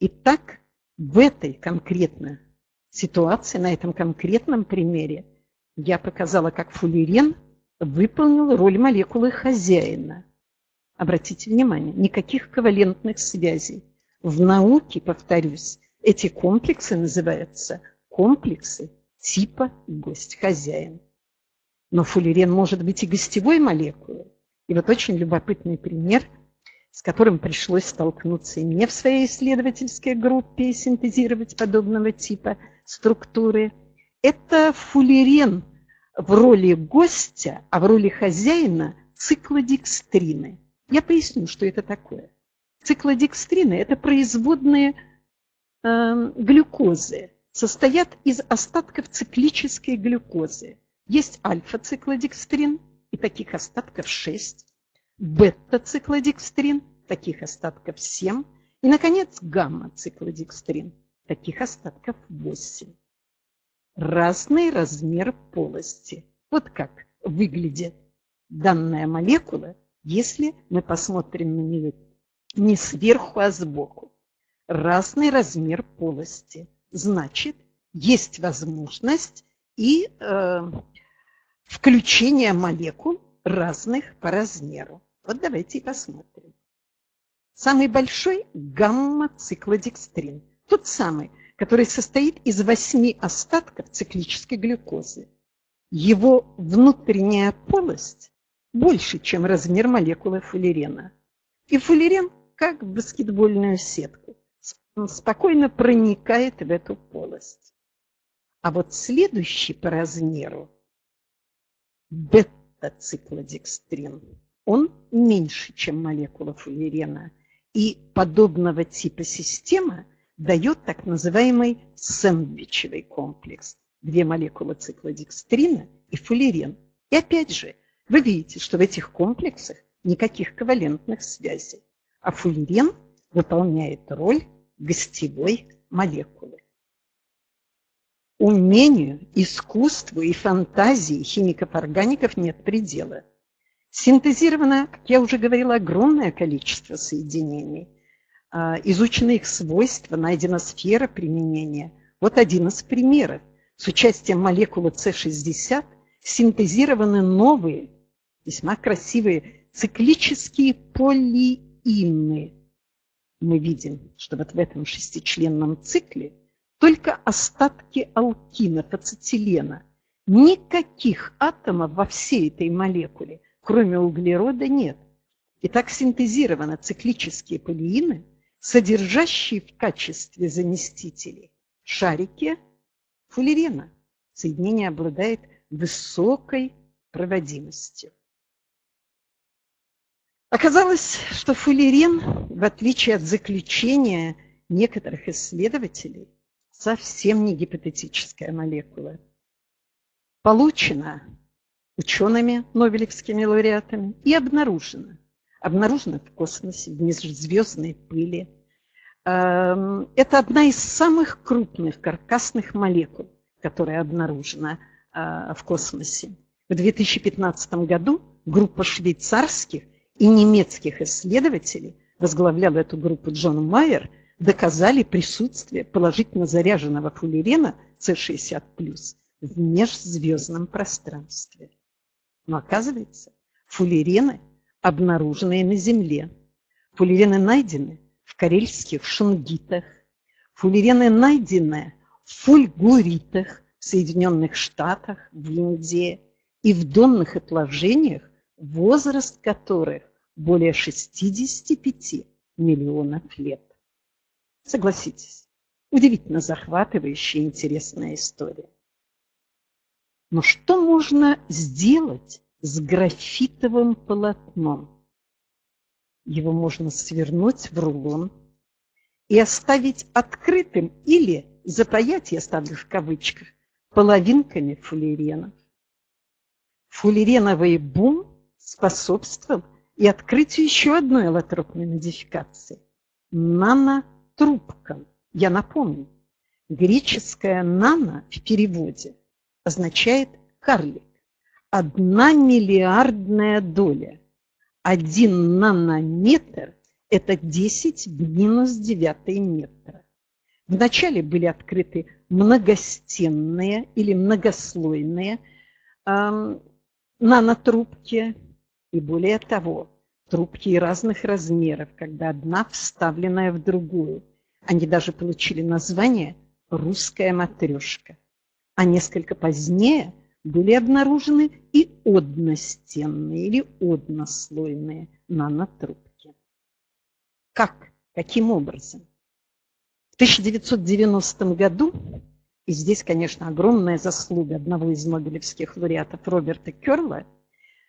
Итак, в этой конкретной ситуации, на этом конкретном примере, я показала, как фуллерен – выполнил роль молекулы хозяина. Обратите внимание, никаких ковалентных связей. В науке, повторюсь, эти комплексы называются комплексы типа гость-хозяин. Но фуллерен может быть и гостевой молекулой. И вот очень любопытный пример, с которым пришлось столкнуться и мне в своей исследовательской группе синтезировать подобного типа структуры. Это фуллерен – в роли гостя, а в роли хозяина циклодекстрины. Я поясню, что это такое. Циклодекстрины – это производные э, глюкозы, состоят из остатков циклической глюкозы. Есть альфа-циклодекстрин, и таких остатков 6, бета-циклодекстрин, таких остатков 7, и, наконец, гамма-циклодекстрин, таких остатков 8. разный размер полости. Вот как выглядит данная молекула, если мы посмотрим на нее не сверху, а сбоку. Разный размер полости. Значит, есть возможность и э, включение молекул разных по размеру. Вот давайте посмотрим. Самый большой гамма-циклодекстрин. Тот самый, который состоит из восьми остатков циклической глюкозы. Его внутренняя полость больше, чем размер молекулы фуллерена. И фуллерен, как в баскетбольную сетку, спокойно проникает в эту полость. А вот следующий по размеру бета-циклодекстрин, он меньше, чем молекула фуллерена. И подобного типа система дает так называемый сэндвичевый комплекс. Две молекулы циклодекстрина и фуллерен. И опять же, вы видите, что в этих комплексах никаких ковалентных связей, а фуллерен выполняет роль гостевой молекулы. Умению, искусству и фантазии химиков-органиков нет предела. Синтезировано, как я уже говорила, огромное количество соединений. А, изучены их свойства, найдена сфера применения. Вот один из примеров. С участием молекулы С60 синтезированы новые, весьма красивые циклические полиины. Мы видим, что вот в этом шестичленном цикле только остатки алкинов, ацетилена. Никаких атомов во всей этой молекуле, кроме углерода, нет. И так синтезированы циклические полиины, содержащие в качестве заместителей шарики фуллерена. Соединение обладает высокой проводимостью. Оказалось, что фуллерен, в отличие от заключения некоторых исследователей, совсем не гипотетическая молекула. Получена учеными, нобелевскими лауреатами и обнаружена. Обнаружена в космосе, в межзвездной пыли. Эм, это одна из самых крупных каркасных молекул, которая обнаружена э, в космосе. В 2015 году группа швейцарских и немецких исследователей, возглавляла эту группу Джон Майер, доказали присутствие положительно заряженного фуллерена С60+, в межзвездном пространстве. Но оказывается, фуллерены обнаруженные на Земле. Фуллерены найдены в карельских шунгитах. Фуллерены найдены в фульгуритах в Соединенных Штатах, в Индии и в донных отложениях, возраст которых более 65 миллионов лет. Согласитесь, удивительно захватывающая и интересная история. Но что можно сделать с графитовым полотном? Его можно свернуть в рулон и оставить открытым или запаять, я ставлю в кавычках, половинками фуллеренов. Фуллереновый бум способствовал и открытию еще одной аллотропной модификации – нано трубкам. Я напомню, греческое «нано» в переводе означает «карлик». Одна миллиардная доля. Один нанометр – это 10 в минус 9 метра. Вначале были открыты многостенные или многослойные э, нанотрубки, и более того, трубки разных размеров, когда одна вставленная в другую. Они даже получили название «русская матрешка». А несколько позднее были обнаружены и одностенные или однослойные нанотрубки. Как? Каким образом? В 1990 году, и здесь, конечно, огромная заслуга одного из нобелевских лауреатов Роберта Керла,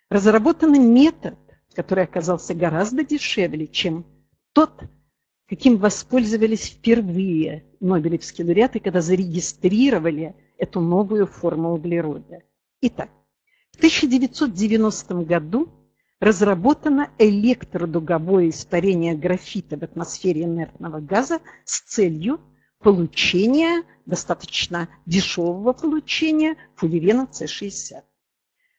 разработан метод, который оказался гораздо дешевле, чем тот, каким воспользовались впервые нобелевские лауреаты, когда зарегистрировали эту новую форму углерода. Итак, в 1990 году разработано электродуговое испарение графита в атмосфере инертного газа с целью получения, достаточно дешевого получения фуллерена С60.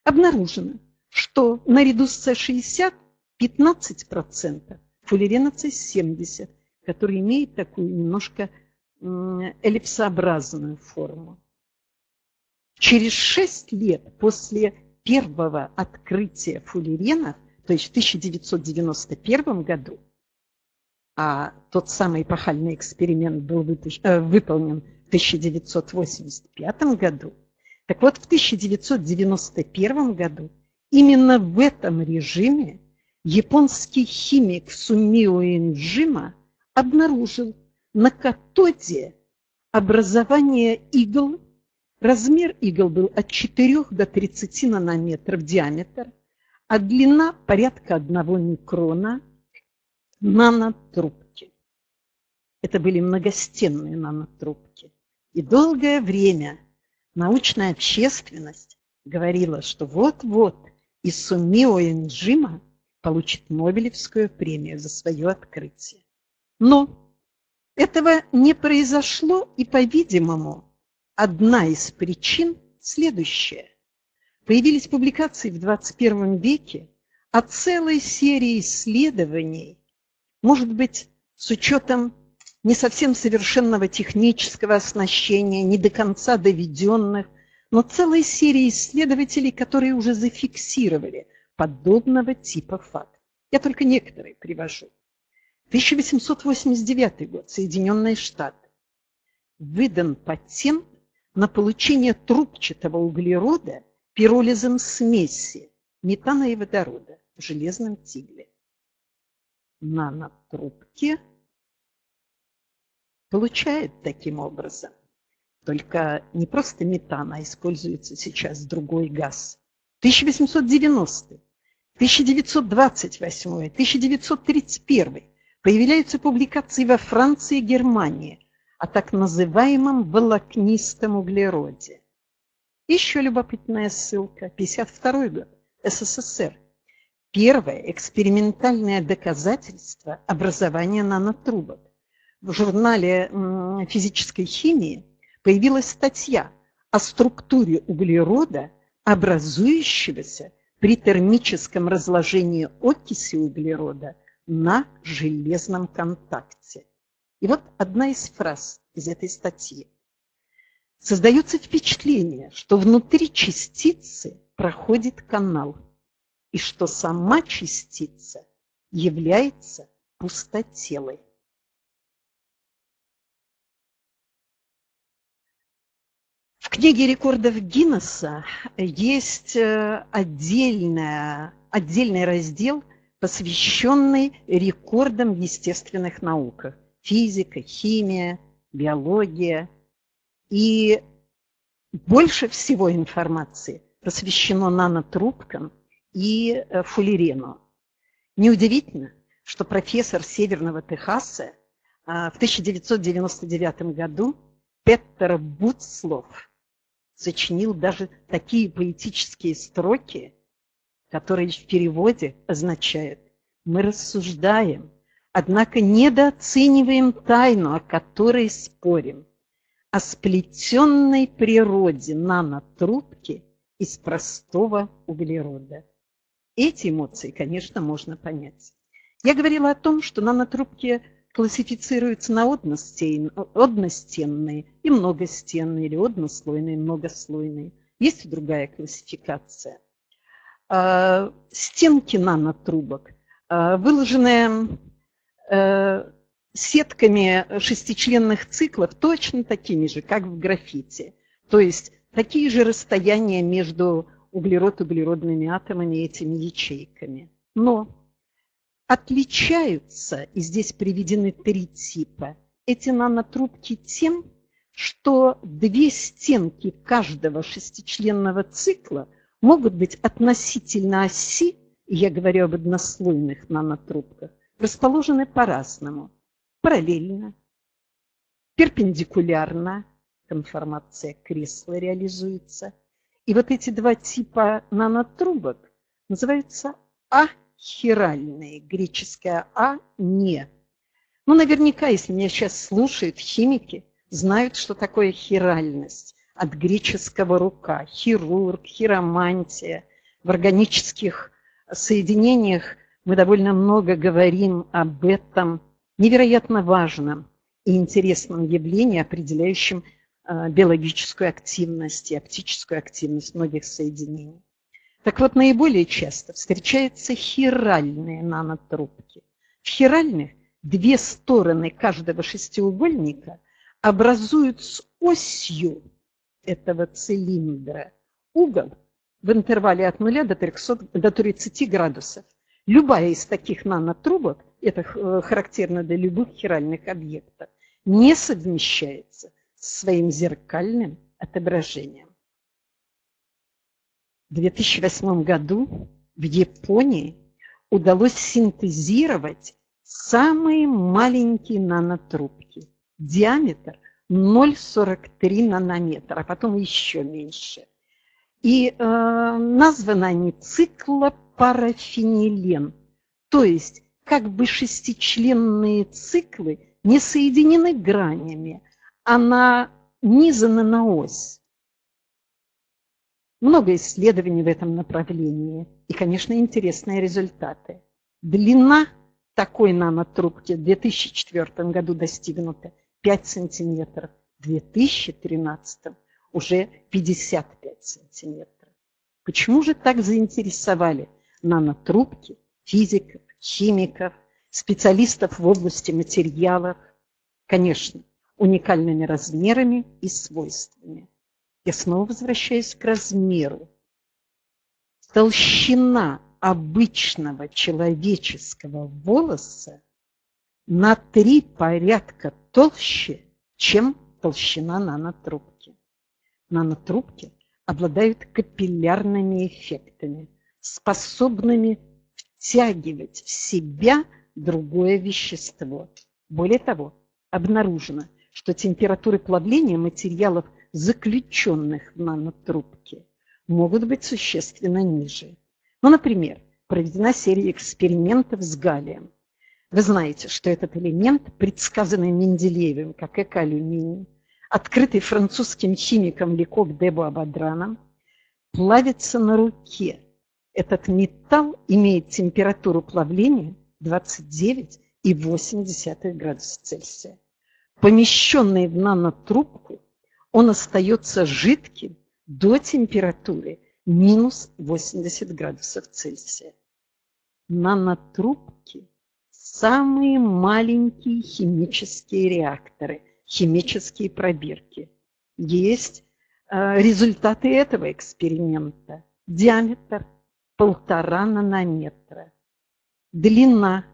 Обнаружено, что наряду с С60 15% фуллерена С70, который имеет такую немножко эллипсообразную форму. Через 6 лет после первого открытия фуллеренов, то есть в 1991 году, а тот самый эпохальный эксперимент был э, выполнен в 1985 году, так вот в 1991 году именно в этом режиме японский химик Сумио Инджима обнаружил на катоде образование игл. Размер игл был от 4 до 30 нанометров диаметр, а длина порядка 1 микрона нанотрубки. Это были многостенные нанотрубки. И долгое время научная общественность говорила, что вот-вот Исумио Энджима получит Нобелевскую премию за свое открытие. Но этого не произошло, и, по-видимому, одна из причин следующая. Появились публикации в 21 веке о целой серии исследований, может быть, с учетом не совсем совершенного технического оснащения, не до конца доведенных, но целой серии исследователей, которые уже зафиксировали подобного типа факт. Я только некоторые привожу. 1889 год, Соединенные Штаты. Выдан патент на получение трубчатого углерода пиролизом смеси метана и водорода в железном тигле. Нанотрубки получает таким образом. Только не просто метан, а используется сейчас другой газ. 1890 1928 1931 появляются публикации во Франции и Германии о так называемом волокнистом углероде. Еще любопытная ссылка. 52 год. СССР. Первое экспериментальное доказательство образования нанотрубок. В журнале физической химии появилась статья о структуре углерода, образующегося при термическом разложении окиси углерода на железном контакте. И вот одна из фраз из этой статьи. Создается впечатление, что внутри частицы проходит канал, и что сама частица является пустотелой. В книге рекордов Гиннесса есть э, отдельная, отдельный раздел, посвященный рекордам в естественных науках. Физика, химия, биология. И больше всего информации посвящено нанотрубкам и э, фуллерену. Неудивительно, что профессор Северного Техаса а, в 1999 году Петер Буцлов сочинил даже такие поэтические строки, которые в переводе означают «Мы рассуждаем, однако недооцениваем тайну, о которой спорим, о сплетенной природе нанотрубки из простого углерода». Эти эмоции, конечно, можно понять. Я говорила о том, что нанотрубки классифицируются на одностенные и многостенные, или однослойные, многослойные. Есть и другая классификация. А, стенки нанотрубок, а, выложенные э, сетками шестичленных циклов, точно такими же, как в графите. То есть такие же расстояния между углерод-углеродными атомами этими ячейками. Но отличаются, и здесь приведены три типа, эти нанотрубки тем, что две стенки каждого шестичленного цикла могут быть относительно оси, я говорю об однослойных нанотрубках, расположены по-разному, параллельно, перпендикулярно, конформация кресла реализуется. И вот эти два типа нанотрубок называются А хиральные, греческое «а» – «не». Ну, наверняка, если меня сейчас слушают химики, знают, что такое хиральность, от греческого рука, хирург, хиромантия. В органических соединениях мы довольно много говорим об этом невероятно важном и интересном явлении, определяющем э, биологическую активность и оптическую активность многих соединений. Так вот, наиболее часто встречаются хиральные нанотрубки. В хиральных две стороны каждого шестиугольника образуют с осью этого цилиндра угол в интервале от 0 до, 300, до 30 градусов. Любая из таких нанотрубок, это э, характерно для любых хиральных объектов, не совмещается с своим зеркальным отображением. В 2008 году в Японии удалось синтезировать самые маленькие нанотрубки. Диаметр – 0,43 нанометра, а потом еще меньше. И э, названы они циклопарафенилен, то есть как бы шестичленные циклы не соединены гранями, а нанизаны на ось. Много исследований в этом направлении и, конечно, интересные результаты. Длина такой нанотрубки в 2004 году достигнута 5 сантиметров, в 2013 уже 55 сантиметров. Почему же так заинтересовали нанотрубки физиков, химиков, специалистов в области материалов? Конечно, уникальными размерами и свойствами. Я снова возвращаюсь к размеру. Толщина обычного человеческого волоса на три порядка толще, чем толщина нанотрубки. Нанотрубки обладают капиллярными эффектами, способными втягивать в себя другое вещество. Более того, обнаружено, что температуры плавления материалов, заключенных в нанотрубке, могут быть существенно ниже. Ну, например, проведена серия экспериментов с галлием. Вы знаете, что этот элемент, предсказанный Менделеевым как экоалюминий, открытый французским химиком Лекок Дебо Абадраном, плавится на руке. Этот металл имеет температуру плавления 29,8 градуса Цельсия. Помещенный в нанотрубку, он остается жидким до температуры минус 80 градусов Цельсия. Нанотрубки самые маленькие химические реакторы, химические пробирки. Есть э, результаты этого эксперимента. Диаметр полтора нанометра, длина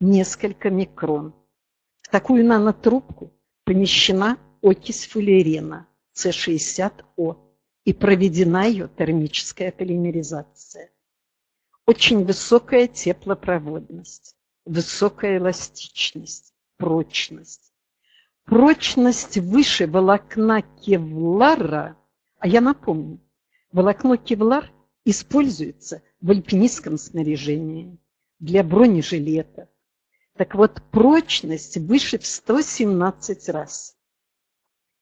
несколько микрон. В такую нанотрубку помещена окись фуллерена С60О и проведена ее термическая полимеризация. Очень высокая теплопроводность высокая эластичность, прочность. Прочность выше волокна кевлара, а я напомню, волокно кевлар используется в альпинистском снаряжении, для бронежилета. Так вот, прочность выше в 117 раз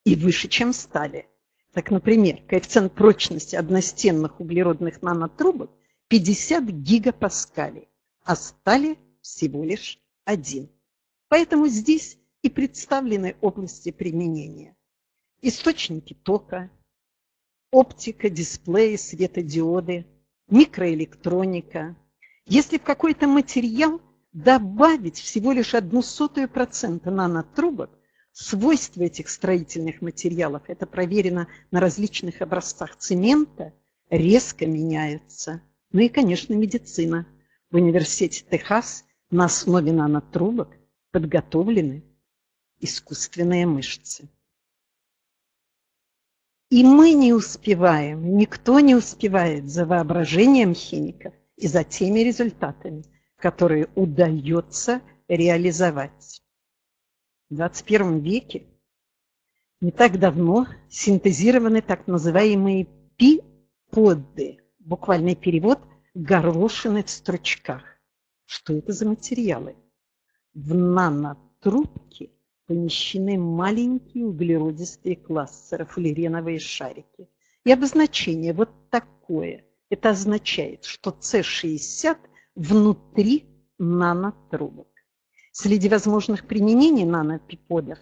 и выше, чем стали. Так, например, коэффициент прочности одностенных углеродных нанотрубок 50 гигапаскалей, а стали всего лишь один. Поэтому здесь и представлены области применения. Источники тока, оптика, дисплеи, светодиоды, микроэлектроника. Если в какой-то материал добавить всего лишь одну сотую процента нанотрубок, свойства этих строительных материалов, это проверено на различных образцах цемента, резко меняются. Ну и, конечно, медицина. В университете Техас на основе нанотрубок подготовлены искусственные мышцы. И мы не успеваем, никто не успевает за воображением химиков и за теми результатами, которые удается реализовать. В 21 веке не так давно синтезированы так называемые пи-подды, буквальный перевод «горошины в стручках». Что это за материалы? В нанотрубке помещены маленькие углеродистые кластеры, фуллереновые шарики. И обозначение вот такое. Это означает, что С60 внутри нанотрубок. Среди возможных применений нанопиподов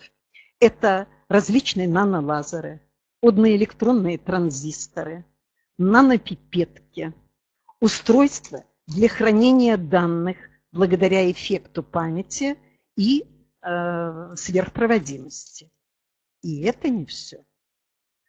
это различные нанолазеры, одноэлектронные транзисторы, нанопипетки, устройства для хранения данных благодаря эффекту памяти и э, сверхпроводимости. И это не все.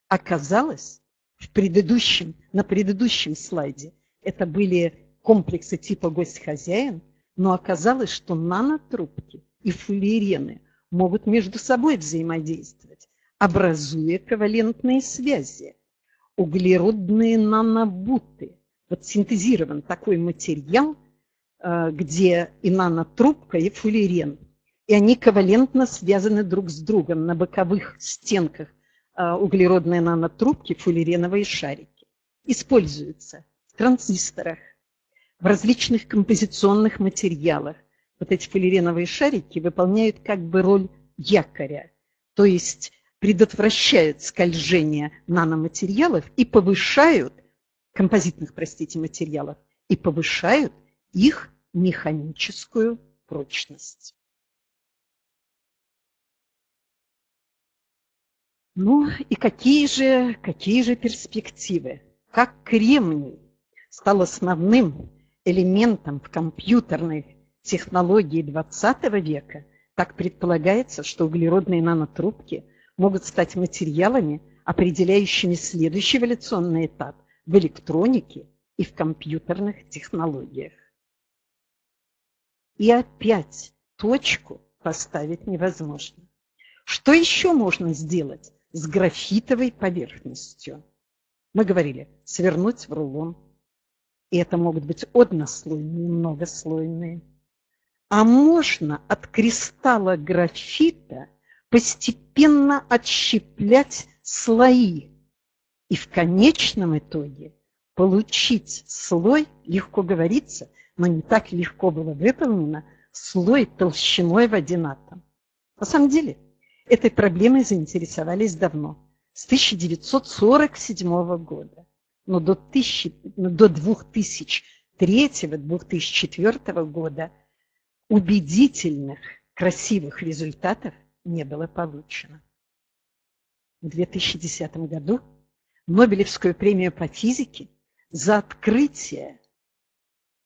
Оказалось, в предыдущем, на предыдущем слайде это были комплексы типа гость-хозяин, но оказалось, что нанотрубки и фуллерены могут между собой взаимодействовать, образуя ковалентные связи. Углеродные нанобуты. Вот синтезирован такой материал, э, где и нанотрубка, и фуллерен. И они ковалентно связаны друг с другом на боковых стенках э, углеродные нанотрубки, фуллереновые шарики. Используются в транзисторах, в различных композиционных материалах. Вот эти фуллереновые шарики выполняют как бы роль якоря, то есть предотвращают скольжение наноматериалов и повышают, композитных, простите, материалов, и повышают их механическую прочность. Ну и какие же, какие же перспективы? Как кремний стал основным элементом в компьютерной технологии XX века, так предполагается, что углеродные нанотрубки могут стать материалами, определяющими следующий эволюционный этап в электронике и в компьютерных технологиях. И опять точку поставить невозможно. Что еще можно сделать с графитовой поверхностью? Мы говорили, свернуть в рулон, и это могут быть однослойные, многослойные. А можно от кристалла графита постепенно отщеплять слои и в конечном итоге получить слой, легко говорится, но не так легко было выполнено, слой толщиной в один атом. На самом деле, этой проблемой заинтересовались давно, с 1947 года но до, 2003-2004 года убедительных, красивых результатов не было получено. В 2010 году Нобелевскую премию по физике за открытие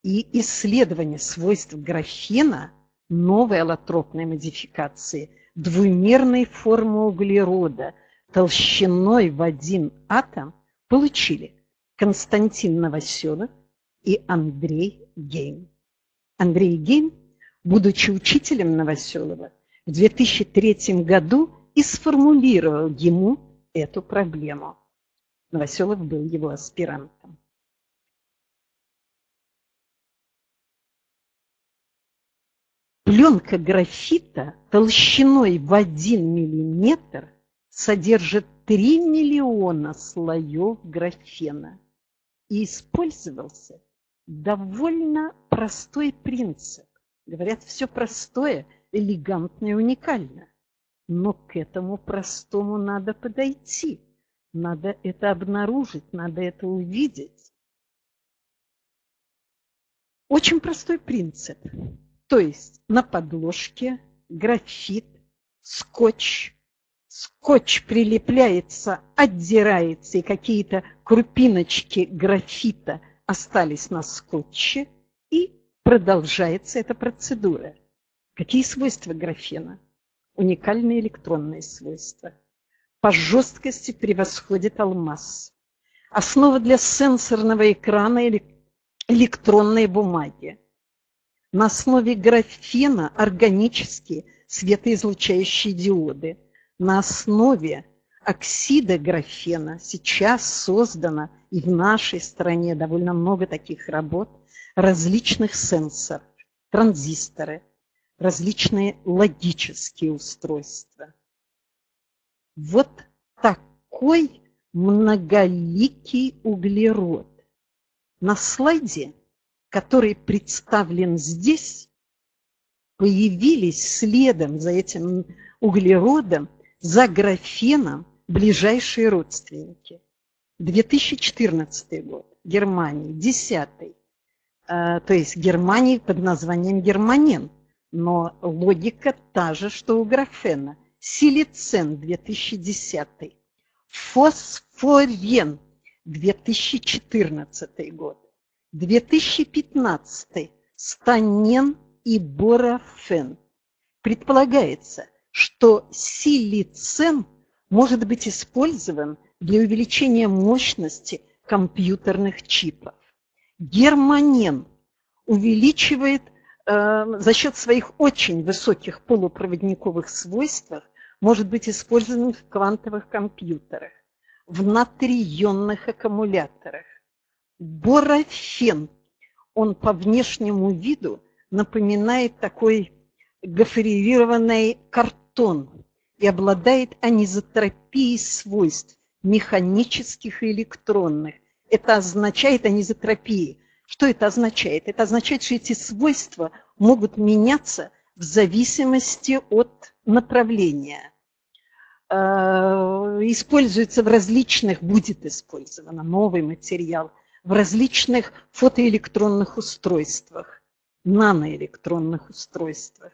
и исследование свойств графена новой аллотропной модификации двумерной формы углерода толщиной в один атом получили Константин Новоселов и Андрей Гейм. Андрей Гейм, будучи учителем Новоселова, в 2003 году и сформулировал ему эту проблему. Новоселов был его аспирантом. Пленка графита толщиной в 1 мм содержит 3 миллиона слоев графена и использовался довольно простой принцип. Говорят, все простое, элегантно и уникально. Но к этому простому надо подойти. Надо это обнаружить, надо это увидеть. Очень простой принцип. То есть на подложке графит, скотч, скотч прилепляется, отдирается, и какие-то крупиночки графита остались на скотче, и продолжается эта процедура. Какие свойства графена? Уникальные электронные свойства. По жесткости превосходит алмаз. Основа для сенсорного экрана или электронной бумаги. На основе графена органические светоизлучающие диоды – на основе оксида графена сейчас создано и в нашей стране довольно много таких работ различных сенсоров, транзисторы, различные логические устройства. Вот такой многоликий углерод. На слайде, который представлен здесь, появились следом за этим углеродом, за графеном ближайшие родственники. 2014 год, Германия, 10 э, то есть Германии под названием германен, но логика та же, что у графена. Силицен 2010, фосфорен 2014 год, 2015 станен и борофен. Предполагается, что силицен может быть использован для увеличения мощности компьютерных чипов. Германен увеличивает э, за счет своих очень высоких полупроводниковых свойств, может быть использован в квантовых компьютерах, в натрионных аккумуляторах. Борофен, он по внешнему виду напоминает такой гофрированный картон и обладает анизотропией свойств механических и электронных. Это означает анизотропии. Что это означает? Это означает, что эти свойства могут меняться в зависимости от направления. Э, используется в различных, будет использовано новый материал, в различных фотоэлектронных устройствах, наноэлектронных устройствах.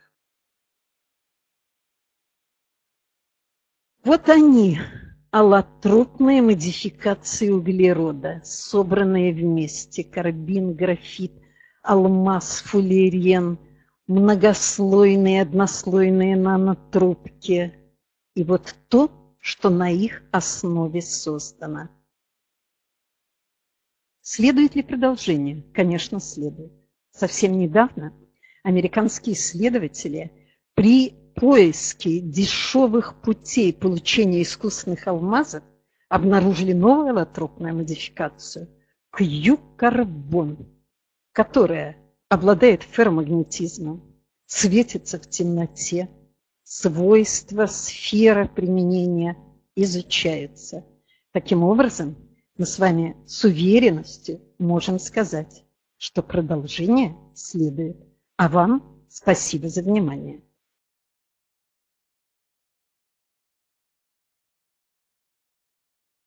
Вот они, аллотропные модификации углерода, собранные вместе, карбин, графит, алмаз, фуллерен, многослойные однослойные нанотрубки. И вот то, что на их основе создано. Следует ли продолжение? Конечно, следует. Совсем недавно американские исследователи при поиске дешевых путей получения искусственных алмазов обнаружили новую аллотропную модификацию – Q-карбон, которая обладает ферромагнетизмом, светится в темноте, свойства сфера применения изучаются. Таким образом, мы с вами с уверенностью можем сказать, что продолжение следует. А вам спасибо за внимание.